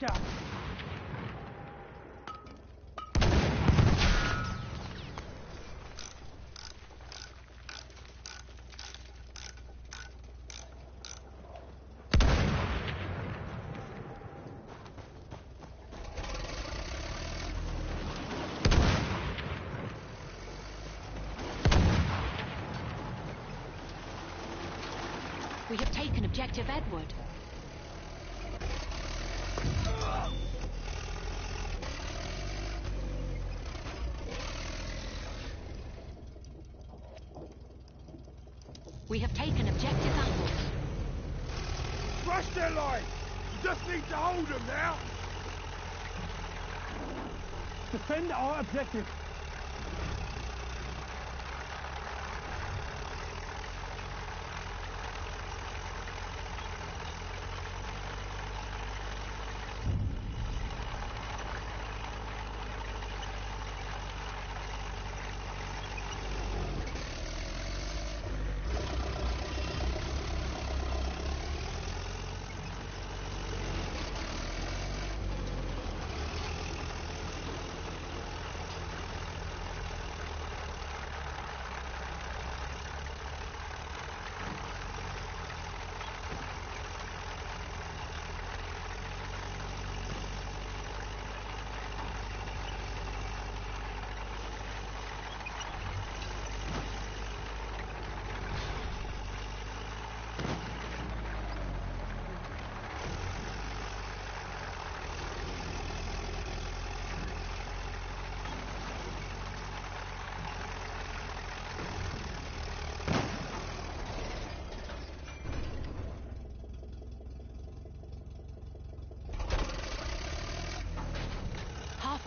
go. We have taken objective Edward. We have taken objective apples. Rush their line! You just need to hold them now! Defend our objective.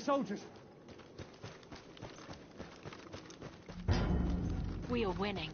Soldiers. We are winning.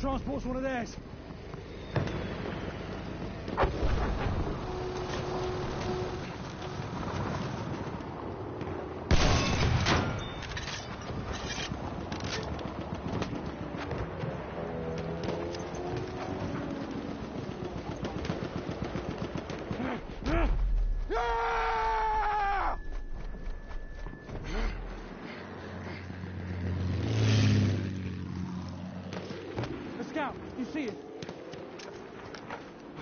Transport's one of theirs.